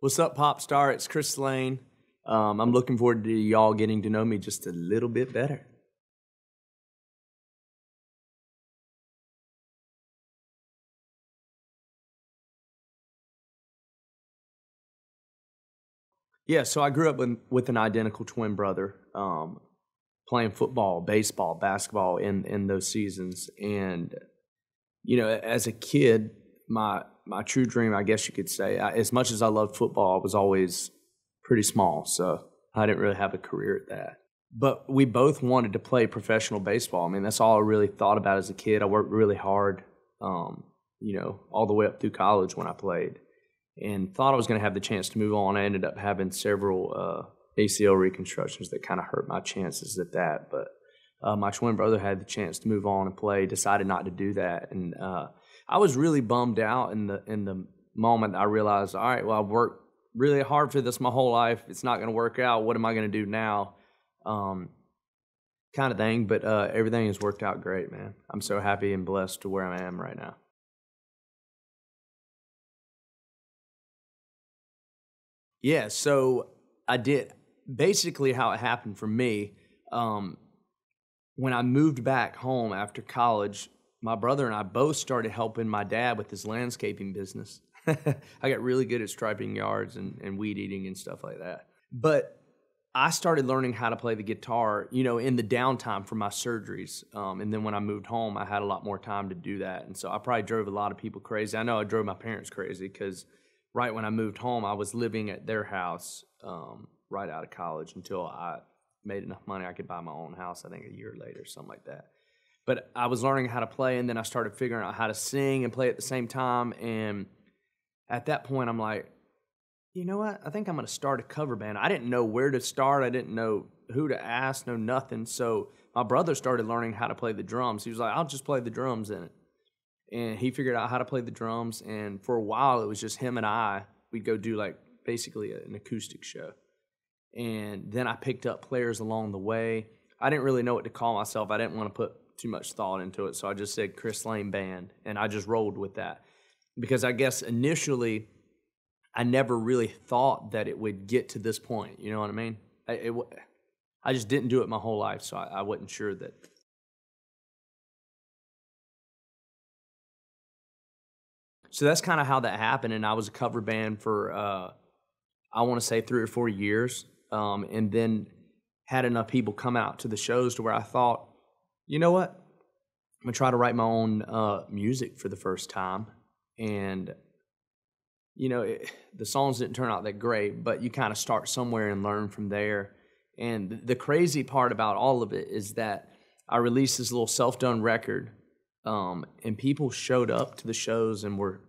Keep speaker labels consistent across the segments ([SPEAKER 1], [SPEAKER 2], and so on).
[SPEAKER 1] What's up, pop star? It's Chris Lane. Um, I'm looking forward to y'all getting to know me just a little bit better. Yeah, so I grew up with, with an identical twin brother, um, playing football, baseball, basketball in in those seasons, and you know, as a kid, my my true dream, I guess you could say, I, as much as I loved football, I was always pretty small, so I didn't really have a career at that. But we both wanted to play professional baseball. I mean, that's all I really thought about as a kid. I worked really hard, um, you know, all the way up through college when I played and thought I was going to have the chance to move on. I ended up having several uh, ACL reconstructions that kind of hurt my chances at that. But uh, my twin brother had the chance to move on and play, decided not to do that, and uh, I was really bummed out in the in the moment. I realized, all right, well, I've worked really hard for this my whole life. It's not going to work out. What am I going to do now? Um, kind of thing. But uh, everything has worked out great, man. I'm so happy and blessed to where I am right now. Yeah, so I did basically how it happened for me. Um, when I moved back home after college, my brother and I both started helping my dad with his landscaping business. I got really good at striping yards and, and weed eating and stuff like that. But I started learning how to play the guitar, you know, in the downtime for my surgeries. Um, and then when I moved home, I had a lot more time to do that. And so I probably drove a lot of people crazy. I know I drove my parents crazy because right when I moved home, I was living at their house um, right out of college until I made enough money I could buy my own house. I think a year later, something like that. But I was learning how to play, and then I started figuring out how to sing and play at the same time. And at that point, I'm like, you know what? I think I'm going to start a cover band. I didn't know where to start. I didn't know who to ask, no nothing. So my brother started learning how to play the drums. He was like, I'll just play the drums in it and he figured out how to play the drums. And for a while, it was just him and I. We'd go do like basically an acoustic show. And then I picked up players along the way. I didn't really know what to call myself. I didn't want to put too much thought into it, so I just said Chris Lane Band, and I just rolled with that because I guess initially I never really thought that it would get to this point. You know what I mean? I, it, I just didn't do it my whole life, so I, I wasn't sure that so that's kind of how that happened. And I was a cover band for uh, I want to say three or four years, um, and then had enough people come out to the shows to where I thought, you know what, I'm gonna try to write my own uh, music for the first time, and you know it, the songs didn't turn out that great, but you kind of start somewhere and learn from there. And the crazy part about all of it is that I released this little self-done record um, and people showed up to the shows and were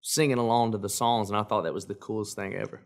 [SPEAKER 1] singing along to the songs, and I thought that was the coolest thing ever.